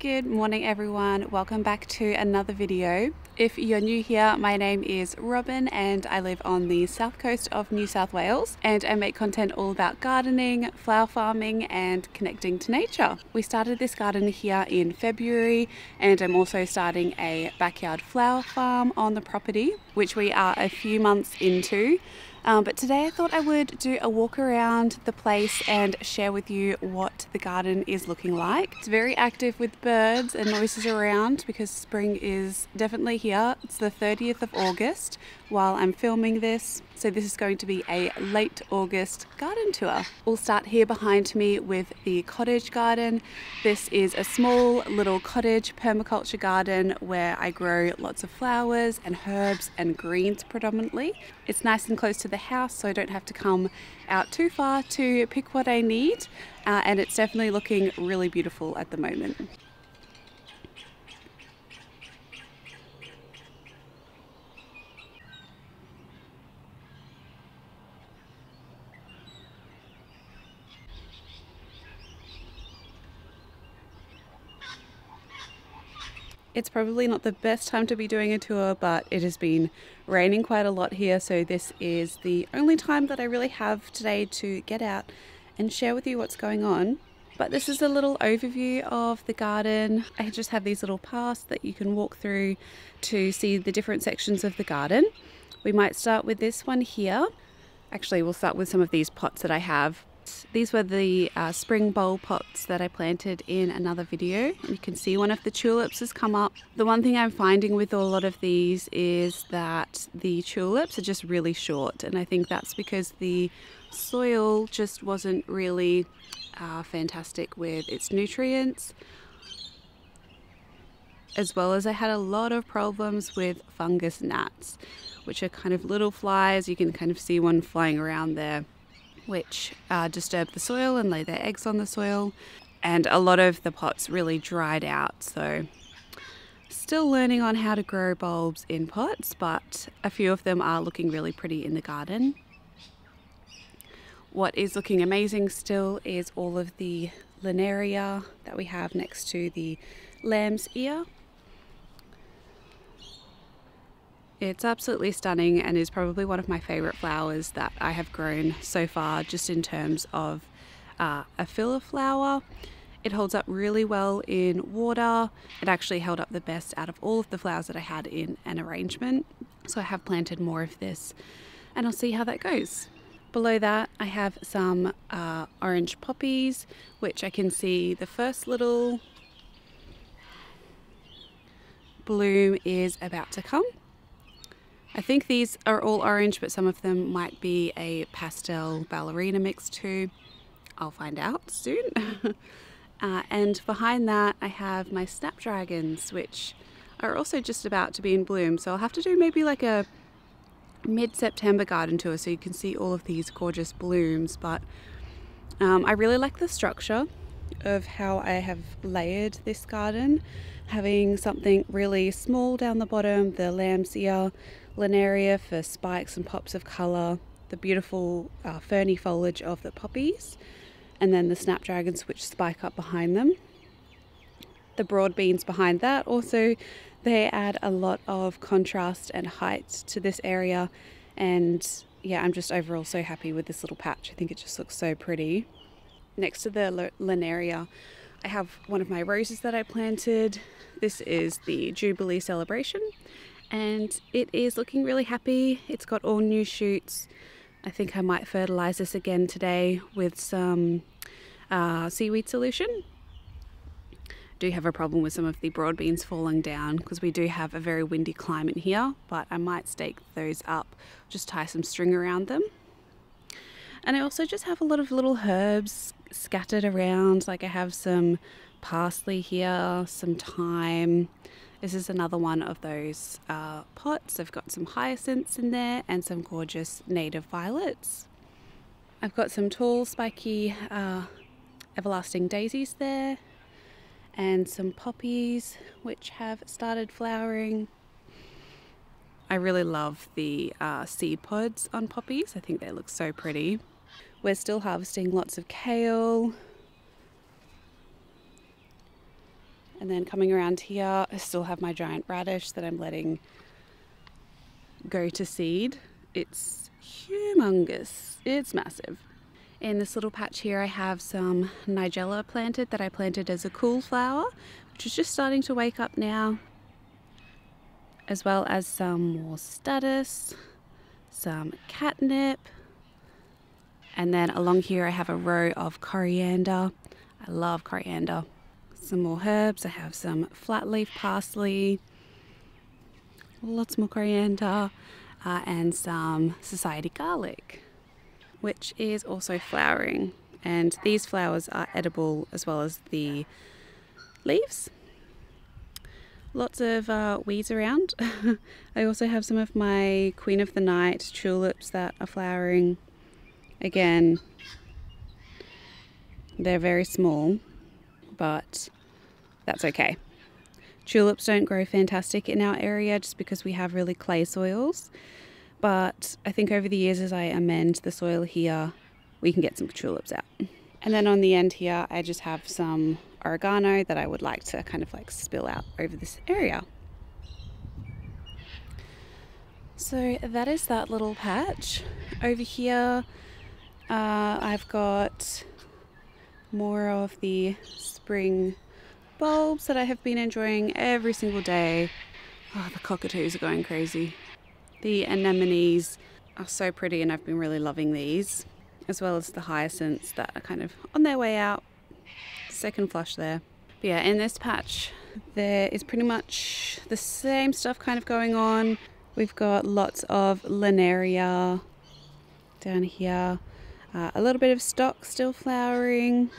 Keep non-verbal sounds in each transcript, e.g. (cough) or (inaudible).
Good morning everyone, welcome back to another video. If you're new here, my name is Robyn and I live on the south coast of New South Wales and I make content all about gardening, flower farming and connecting to nature. We started this garden here in February and I'm also starting a backyard flower farm on the property which we are a few months into. Um, but today I thought I would do a walk around the place and share with you what the garden is looking like. It's very active with birds and noises around because spring is definitely here. It's the 30th of August while I'm filming this. So this is going to be a late August garden tour. We'll start here behind me with the cottage garden. This is a small little cottage permaculture garden where I grow lots of flowers and herbs and greens predominantly. It's nice and close to the house so I don't have to come out too far to pick what I need uh, and it's definitely looking really beautiful at the moment. It's probably not the best time to be doing a tour, but it has been raining quite a lot here, so this is the only time that I really have today to get out and share with you what's going on. But this is a little overview of the garden. I just have these little paths that you can walk through to see the different sections of the garden. We might start with this one here. Actually, we'll start with some of these pots that I have these were the uh, spring bowl pots that I planted in another video. You can see one of the tulips has come up. The one thing I'm finding with a lot of these is that the tulips are just really short. And I think that's because the soil just wasn't really uh, fantastic with its nutrients. As well as I had a lot of problems with fungus gnats which are kind of little flies. You can kind of see one flying around there which uh, disturb the soil and lay their eggs on the soil. And a lot of the pots really dried out, so still learning on how to grow bulbs in pots, but a few of them are looking really pretty in the garden. What is looking amazing still is all of the linaria that we have next to the lamb's ear. It's absolutely stunning and is probably one of my favourite flowers that I have grown so far just in terms of uh, a filler flower. It holds up really well in water. It actually held up the best out of all of the flowers that I had in an arrangement. So I have planted more of this and I'll see how that goes. Below that I have some uh, orange poppies which I can see the first little bloom is about to come. I think these are all orange, but some of them might be a pastel ballerina mix too. I'll find out soon. (laughs) uh, and behind that, I have my snapdragons, which are also just about to be in bloom. So I'll have to do maybe like a mid-September garden tour so you can see all of these gorgeous blooms. But um, I really like the structure of how I have layered this garden having something really small down the bottom, the lamb's ear, linaria for spikes and pops of colour, the beautiful uh, ferny foliage of the poppies, and then the snapdragons which spike up behind them. The broad beans behind that also they add a lot of contrast and height to this area. And yeah I'm just overall so happy with this little patch. I think it just looks so pretty. Next to the linaria I have one of my roses that I planted. This is the Jubilee celebration and it is looking really happy. It's got all new shoots. I think I might fertilize this again today with some uh, seaweed solution. Do have a problem with some of the broad beans falling down because we do have a very windy climate here, but I might stake those up, just tie some string around them. And I also just have a lot of little herbs scattered around, like I have some parsley here, some thyme, this is another one of those uh, pots. I've got some hyacinths in there and some gorgeous native violets. I've got some tall spiky uh, everlasting daisies there and some poppies which have started flowering. I really love the uh, seed pods on poppies. I think they look so pretty. We're still harvesting lots of kale, And then coming around here, I still have my giant radish that I'm letting go to seed. It's humongous, it's massive. In this little patch here, I have some Nigella planted that I planted as a cool flower, which is just starting to wake up now, as well as some more statice, some catnip, and then along here I have a row of coriander. I love coriander. Some more herbs. I have some flat leaf parsley, lots more coriander, uh, and some society garlic which is also flowering. And these flowers are edible as well as the leaves. Lots of uh, weeds around. (laughs) I also have some of my Queen of the Night tulips that are flowering. Again, they're very small, but that's okay. Tulips don't grow fantastic in our area just because we have really clay soils. But I think over the years, as I amend the soil here, we can get some tulips out. And then on the end here, I just have some oregano that I would like to kind of like spill out over this area. So that is that little patch. Over here, uh, I've got more of the spring bulbs that I have been enjoying every single day. Oh, the cockatoos are going crazy. The anemones are so pretty and I've been really loving these, as well as the hyacinths that are kind of on their way out. Second flush there. But yeah, in this patch, there is pretty much the same stuff kind of going on. We've got lots of Linaria down here. Uh, a little bit of stock still flowering.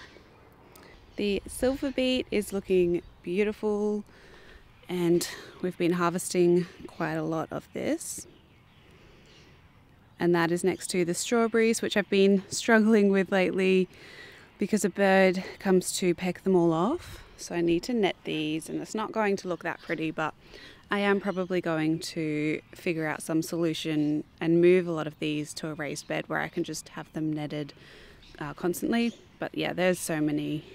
The silver beet is looking beautiful and we've been harvesting quite a lot of this and that is next to the strawberries which I've been (laughs) struggling with lately because a bird comes to peck them all off so I need to net these and it's not going to look that pretty but I am probably going to figure out some solution and move a lot of these to a raised bed where I can just have them netted uh, constantly but yeah there's so many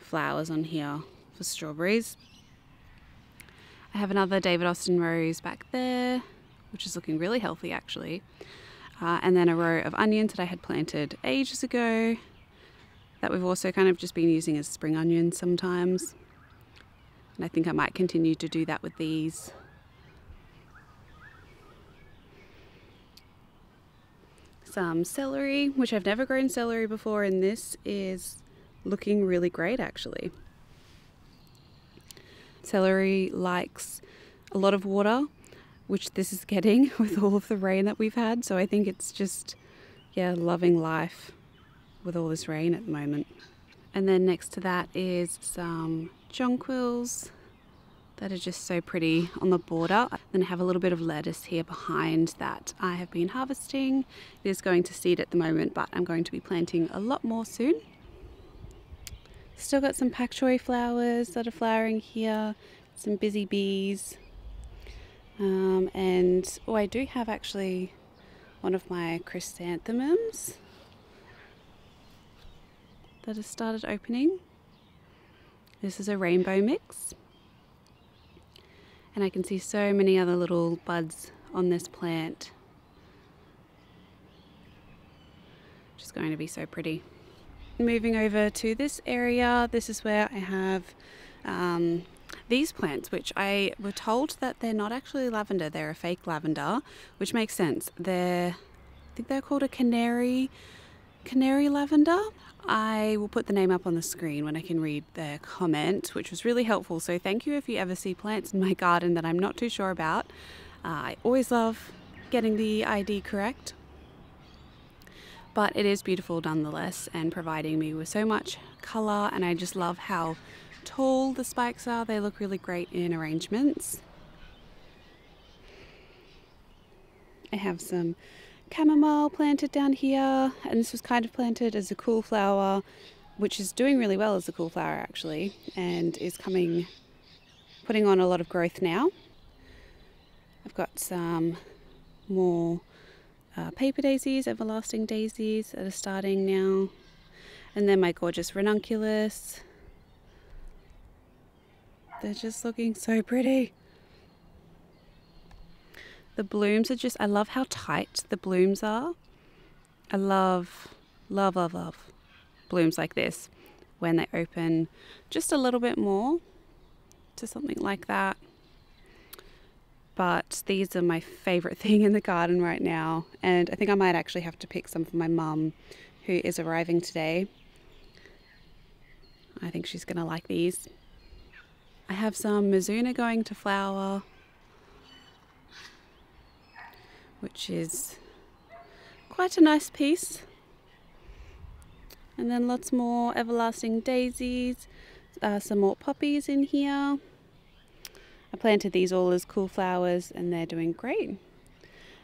flowers on here for strawberries I have another David Austin rose back there, which is looking really healthy actually. Uh, and then a row of onions that I had planted ages ago that we've also kind of just been using as spring onions sometimes. And I think I might continue to do that with these. Some celery, which I've never grown celery before, and this is looking really great actually. Celery likes a lot of water, which this is getting (laughs) with all of the rain that we've had. So I think it's just, yeah, loving life with all this rain at the moment. And then next to that is some jonquils that are just so pretty on the border. Then I have a little bit of lettuce here behind that I have been harvesting. It is going to seed at the moment, but I'm going to be planting a lot more soon. Still got some pak choi flowers that are flowering here, some busy bees. Um, and oh, I do have actually one of my chrysanthemums that has started opening. This is a rainbow mix. And I can see so many other little buds on this plant. Which is going to be so pretty. Moving over to this area, this is where I have um, these plants, which I were told that they're not actually lavender, they're a fake lavender, which makes sense. They're, I think they're called a canary, canary lavender. I will put the name up on the screen when I can read their comment, which was really helpful. So thank you if you ever see plants in my garden that I'm not too sure about. Uh, I always love getting the ID correct but it is beautiful nonetheless and providing me with so much colour and I just love how tall the spikes are. They look really great in arrangements. I have some chamomile planted down here and this was kind of planted as a cool flower which is doing really well as a cool flower actually and is coming putting on a lot of growth now. I've got some more uh, paper daisies, everlasting daisies that are starting now. And then my gorgeous ranunculus. They're just looking so pretty. The blooms are just, I love how tight the blooms are. I love, love, love, love blooms like this when they open just a little bit more to something like that. But these are my favorite (laughs) thing in the garden right now. And I think I might actually have to pick some for my mum who is arriving today. I think she's going to like these. I have some Mizuna going to flower, which is quite a nice piece. And then lots more everlasting daisies, uh, some more poppies in here. I planted these all as cool flowers and they're doing great.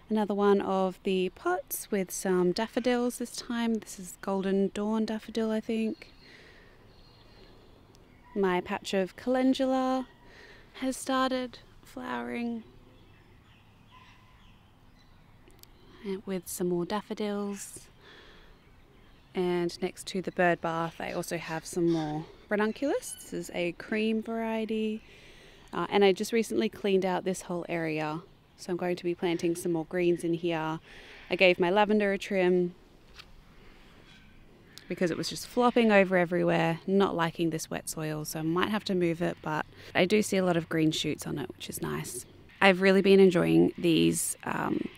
Another one of the pots with some daffodils this time. This is Golden Dawn daffodil, I think. My patch of calendula has started flowering with some more daffodils. And next to the bird bath, I also have some more ranunculus. This is a cream variety. Uh, and I just recently cleaned out this whole area so I'm going to be planting some more greens in here. I gave my lavender a trim because it was just flopping over everywhere, not liking this wet soil, so I might have to move it, but I do see a lot of green shoots on it, which is nice. I've really been enjoying these um,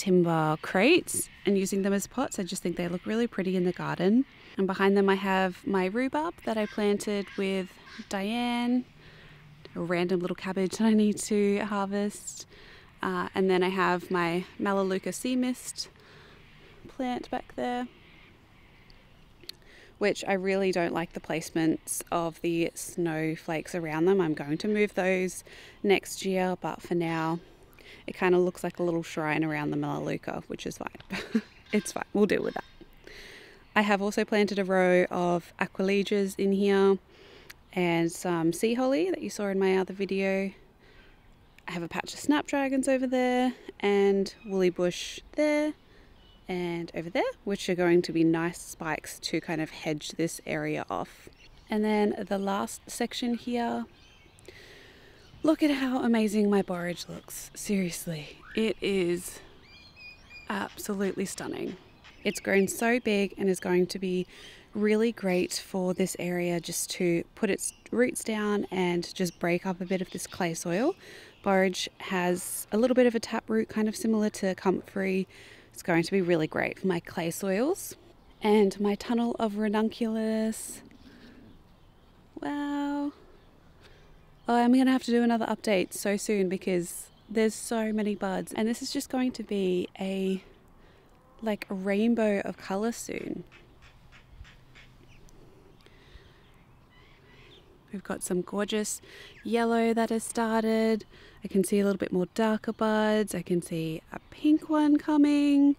timber crates and using them as pots. I just think they look really pretty in the garden. And behind them I have my rhubarb that I planted with Diane, a random little cabbage that I need to harvest. Uh, and then I have my Melaleuca sea mist plant back there, which I really don't like the placements of the snowflakes around them. I'm going to move those next year, but for now, it kind of looks like a little shrine around the Melaleuca, which is fine. (laughs) it's fine, we'll deal with that. I have also planted a row of Aquilegias in here and some sea holly that you saw in my other video I have a patch of snapdragons over there and woolly bush there and over there, which are going to be nice spikes to kind of hedge this area off. And then the last section here, look at how amazing my borage looks. Seriously, it is absolutely stunning. It's grown so big and is going to be really great for this area just to put its roots down and just break up a bit of this clay soil Borage has a little bit of a taproot, kind of similar to comfrey. It's going to be really great for my clay soils. And my tunnel of ranunculus. Wow. I'm going to have to do another update so soon because there's so many buds. And this is just going to be a like a rainbow of color soon. We've got some gorgeous yellow that has started. I can see a little bit more darker buds. I can see a pink one coming.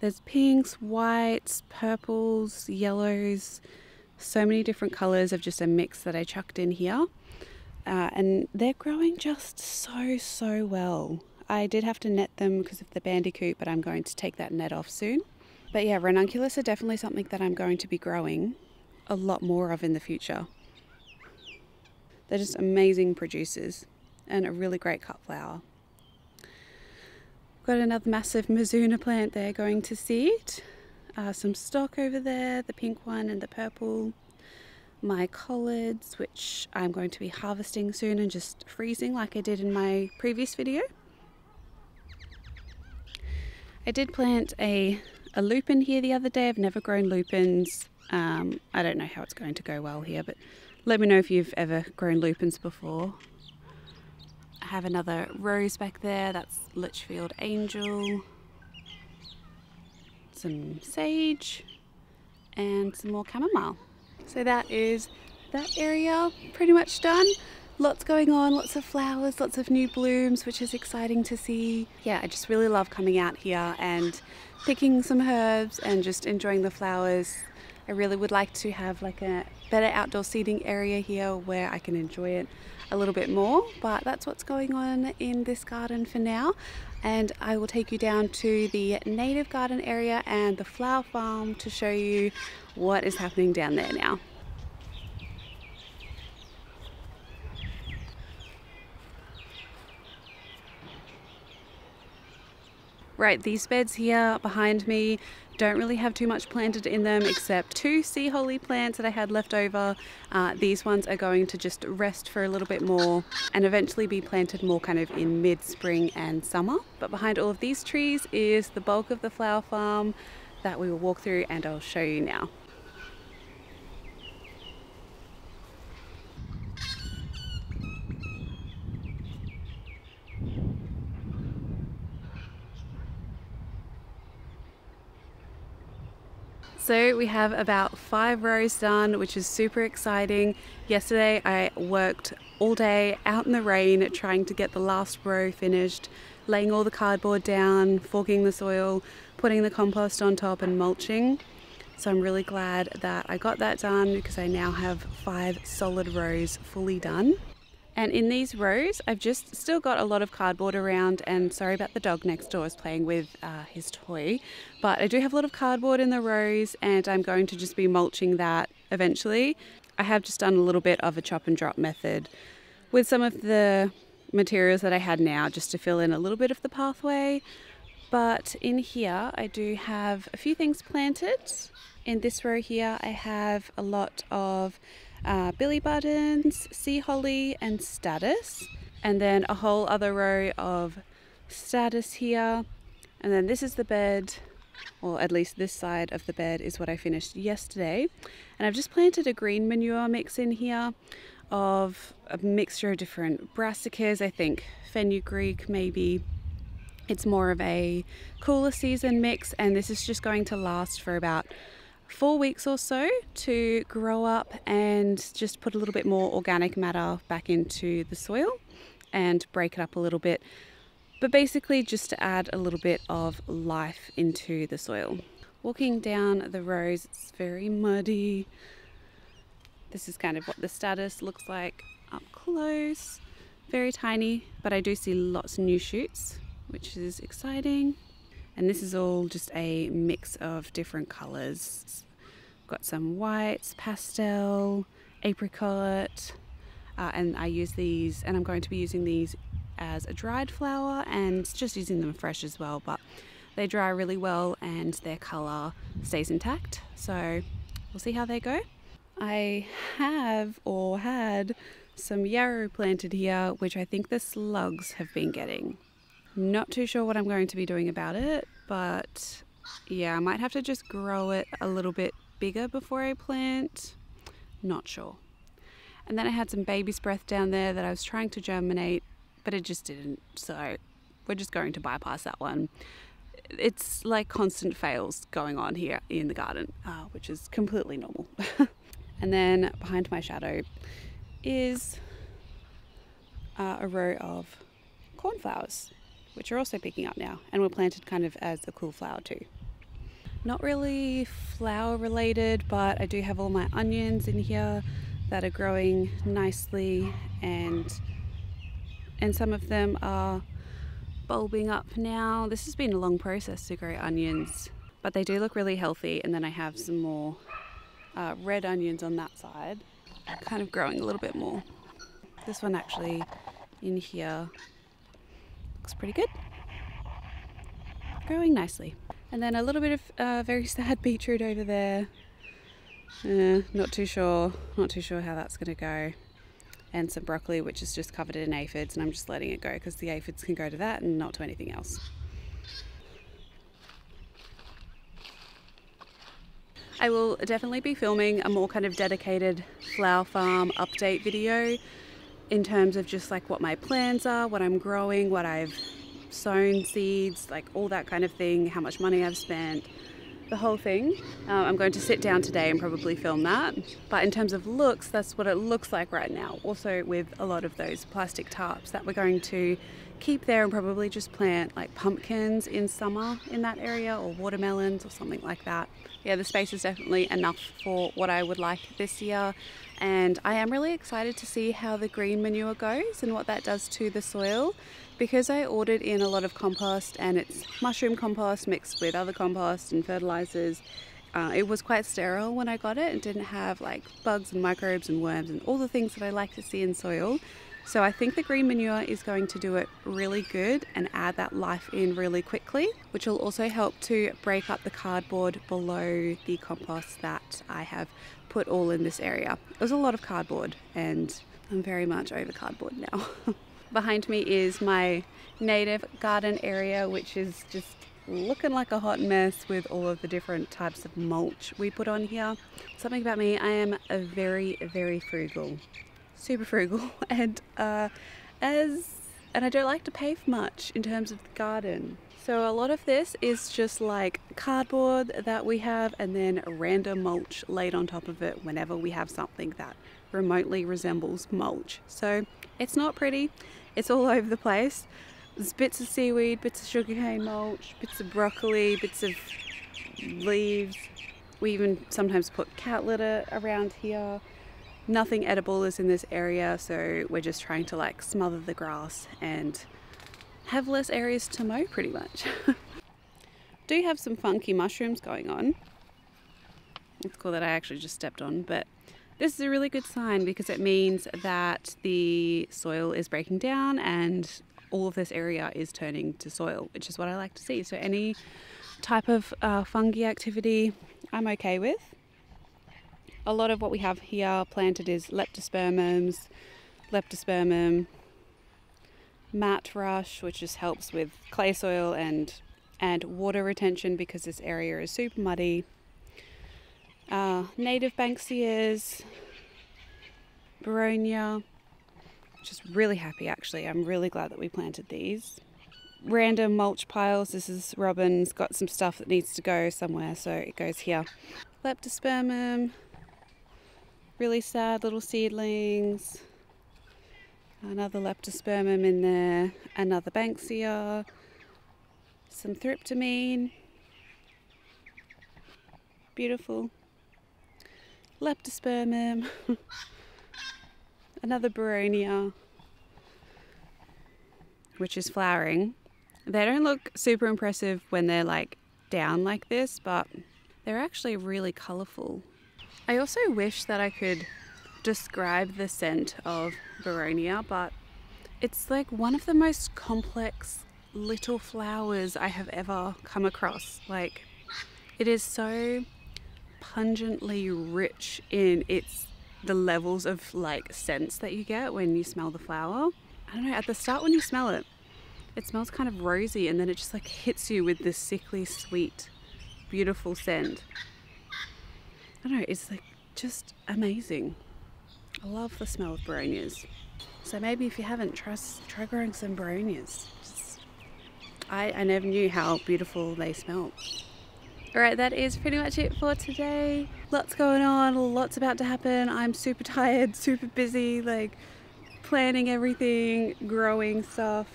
There's pinks, whites, purples, yellows, so many different colors of just a mix that I chucked in here. Uh, and they're growing just so, so well. I did have to net them because of the bandicoot, but I'm going to take that net off soon. But yeah, ranunculus are definitely something that I'm going to be growing a lot more of in the future. They're just amazing producers and a really great cut flower. Got another massive Mizuna plant there going to seed. Uh, some stock over there, the pink one and the purple. My collards, which I'm going to be harvesting soon and just freezing like I did in my previous video. I did plant a, a lupin here the other day. I've never grown lupins. Um, I don't know how it's going to go well here, but let me know if you've ever grown lupins before. I have another rose back there, that's Lichfield Angel. Some sage and some more chamomile. So that is that area pretty much done. Lots going on, lots of flowers, lots of new blooms, which is exciting to see. Yeah, I just really love coming out here and picking some herbs and just enjoying the flowers I really would like to have like a better outdoor seating area here where I can enjoy it a little bit more but that's what's going on in this garden for now and I will take you down to the native garden area and the flower farm to show you what is happening down there now. Right, these beds here behind me, don't really have too much planted in them except two sea holly plants that I had left over. Uh, these ones are going to just rest for a little bit more and eventually be planted more kind of in mid-spring and summer. But behind all of these trees is the bulk of the flower farm that we will walk through and I'll show you now. So we have about five rows done, which is super exciting. Yesterday I worked all day out in the rain trying to get the last row finished, laying all the cardboard down, forking the soil, putting the compost on top and mulching. So I'm really glad that I got that done because I now have five solid rows fully done. And in these rows, I've just still got a lot of cardboard around and sorry about the dog next door is playing with uh, his toy. But I do have a lot of cardboard in the rows and I'm going to just be mulching that eventually. I have just done a little bit of a chop and drop method with some of the materials that I had now just to fill in a little bit of the pathway. But in here, I do have a few things planted. In this row here, I have a lot of uh, Billy Buttons, Sea Holly, and statice. And then a whole other row of statice here. And then this is the bed, or at least this side of the bed is what I finished yesterday. And I've just planted a green manure mix in here of a mixture of different brassicas, I think fenugreek maybe. It's more of a cooler season mix and this is just going to last for about four weeks or so to grow up and just put a little bit more organic matter back into the soil and break it up a little bit. But basically, just to add a little bit of life into the soil. Walking down the rows, it's very muddy. This is kind of what the statice looks like up close. Very tiny, but I do see lots of new shoots, which is exciting. And this is all just a mix of different colours. Got some whites, pastel, apricot, uh, and I use these, and I'm going to be using these as a dried flower and just using them fresh as well, but they dry really well and their colour stays intact. So we'll see how they go. I have or had some yarrow planted here, which I think the slugs have been getting. Not too sure what I'm going to be doing about it, but yeah, I might have to just grow it a little bit bigger before I plant. Not sure. And then I had some baby's breath down there that I was trying to germinate, but it just didn't. So we're just going to bypass that one. It's like constant fails going on here in the garden, uh, which is completely normal. (laughs) and then behind my shadow is uh, a row of cornflowers which are also picking up now and were planted kind of as a cool flower too. Not really flower related, but I do have all my onions in here that are growing nicely and and some of them are bulbing up now. This has been a long process to grow onions, but they do look really healthy. And then I have some more uh, red onions on that side, kind of growing a little bit more. This one actually in here Looks pretty good. Growing nicely. And then a little bit of uh, very sad (laughs) beetroot over there. Uh, not too sure, not too sure how that's going to go. And some broccoli, which is just covered in aphids, and I'm just letting it go because the aphids can go to that and not to anything else. I will definitely be filming a more kind of dedicated flower farm update video in terms of just like what my plans are, what I'm growing, what I've sown seeds, like all that kind of thing, how much money I've spent, the whole thing. Uh, I'm going to sit down today and probably film that. But in terms of looks, that's what it looks like right now. Also with a lot of those plastic tarps that we're going to keep there and probably just plant like pumpkins in summer in that area or watermelons or something like that. Yeah, the space is definitely enough for what I would like this year and I am really excited to see how the green manure goes and what that does to the soil because I ordered in a lot of compost and it's mushroom compost mixed with other compost and fertilizers uh, it was quite sterile when I got it and didn't have like bugs and microbes and worms and all the things that I like to see in soil So I think the green manure is going to do it really good and add that life in really quickly, which will also help to break up the cardboard below the compost that I have put all in this area. It was a lot of cardboard and I'm very much over cardboard now. (laughs) Behind me is my native garden area, which is just looking like a hot mess with all of the different types of mulch we put on here. Something about me, I am a very, very frugal super frugal (laughs) and uh, as and I don't like to pay for much in terms of the garden. So a lot of this is just like cardboard that we have and then random mulch laid on top of it whenever we have something that remotely resembles mulch. So it's not pretty, it's all (laughs) over the place. There's bits of seaweed, bits of sugarcane mulch, bits of broccoli, bits of leaves. We even sometimes put cat litter around here nothing edible is in this area so we're just trying to like smother the grass and have less areas to mow pretty much. (laughs) Do have some funky mushrooms going on. It's cool that I actually just stepped on but this is a really good sign because it means that the soil is breaking down and all of this area is turning to soil which is what I like to see. So any type of uh, fungi activity I'm okay with a lot of what we have here planted is leptospermums, leptospermum, mat rush, which just helps with clay soil and and water retention because this area is super muddy. Uh, native Banksias, Boronia, just really happy actually. I'm really glad that we planted these. Random mulch piles. This is Robyn's got some stuff that needs to go somewhere, so it goes here. Leptospermum, really sad little seedlings. Another leptospermum in there, another banksia, some thryptomene. Beautiful. Leptospermum, (laughs) another boronia, which is flowering. They don't look super impressive when they're like down like this, but they're actually really colourful. I also wish that I could describe the scent of Boronia, but it's like one of the most complex little flowers I have ever come across. Like, it is so pungently rich in its the levels of like scents that you get when you smell the flower. I don't know, at the start when you smell it, it smells kind of rosy and then it just like hits you with this sickly sweet, beautiful scent. I don't know, it's like just amazing. I love the smell of boronias. So maybe if you haven't, try, try growing some boronias. I, I never knew how beautiful they smell. Alright, that is pretty much it for today. Lots going on, lots about to happen. I'm super tired, super busy, like planning everything, growing stuff.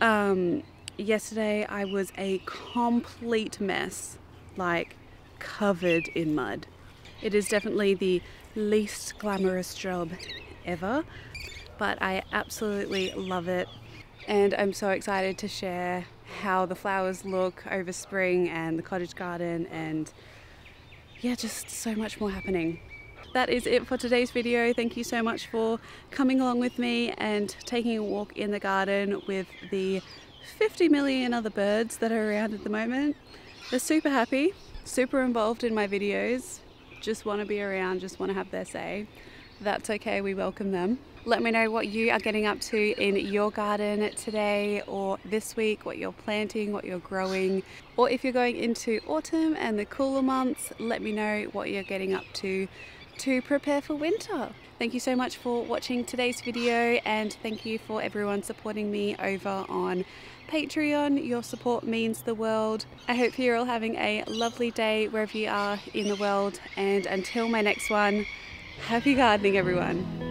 Um, yesterday I was a complete mess, like covered in mud. It is definitely the least glamorous job ever, but I absolutely love it. And I'm so excited to share how the flowers look over spring and the cottage garden and yeah, just so much more happening. That is it for today's video. Thank you so much for coming along with me and taking a walk in the garden with the 50 million other birds that are around at the moment. They're super happy super involved in my videos, just want to be around, just want to have their say. That's okay, we welcome them. Let me know what you are getting up to in your garden today or this week, what you're planting, what you're growing, or if you're going into autumn and the cooler months, let me know what you're getting up to to prepare for winter. Thank you so much for watching today's video and thank you for everyone supporting me over on Patreon. Your support means the world. I hope you're all having a lovely day wherever you are in the world and until my next one, happy gardening everyone.